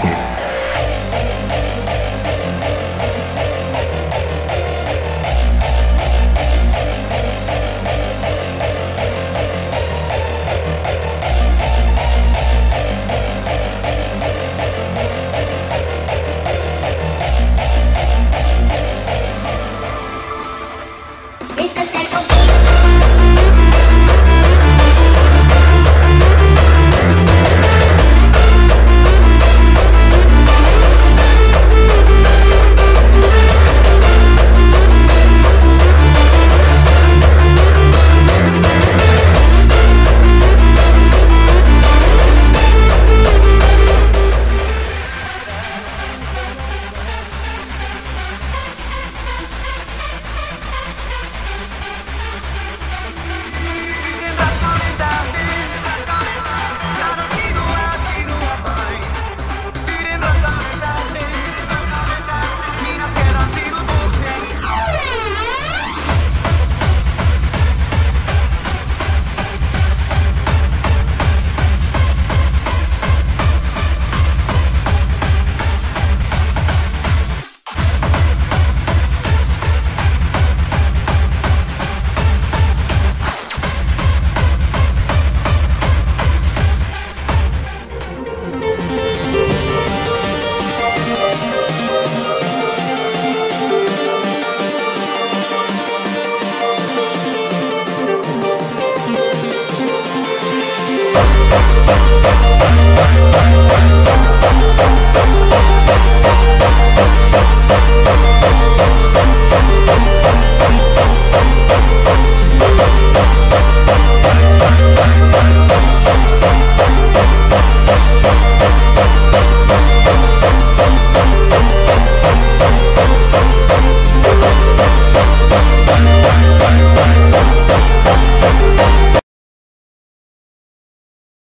Okay.